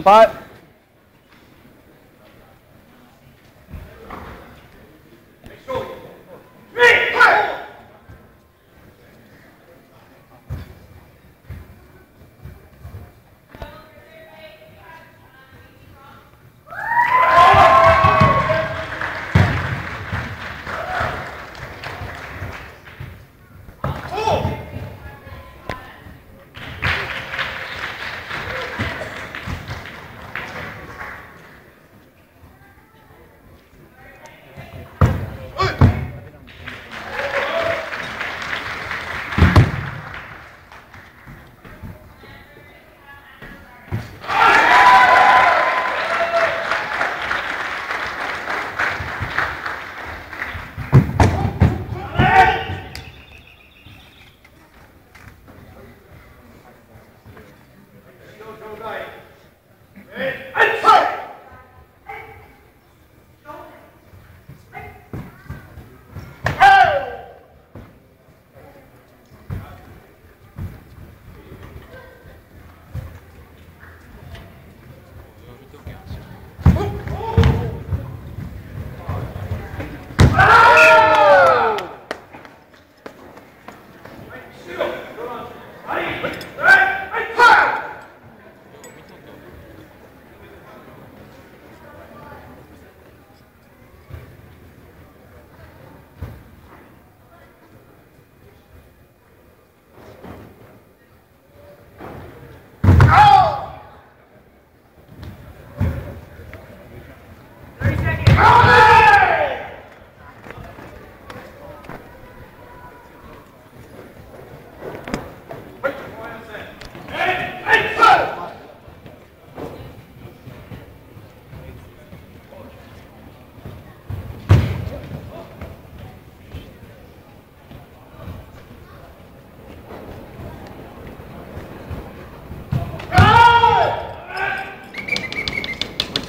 Senpai.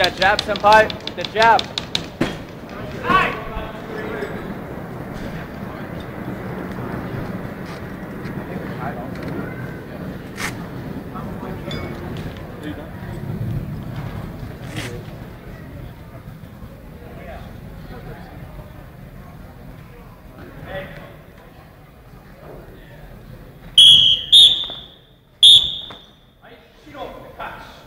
that jab, senpai. The jab. Catch.